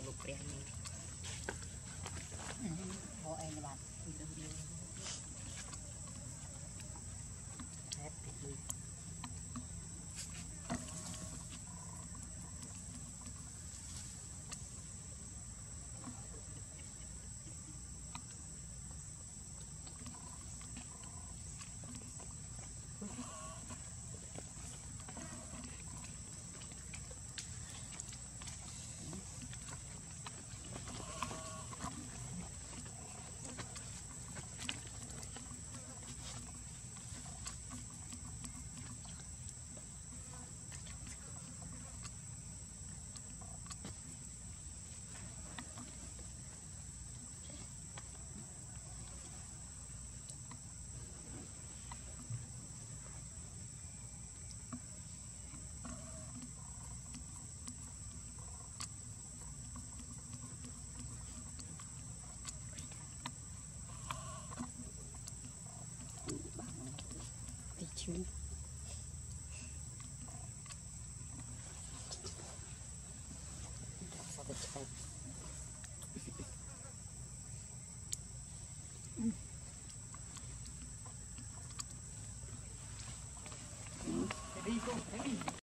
kayak bu Priani too. Mm. Mm.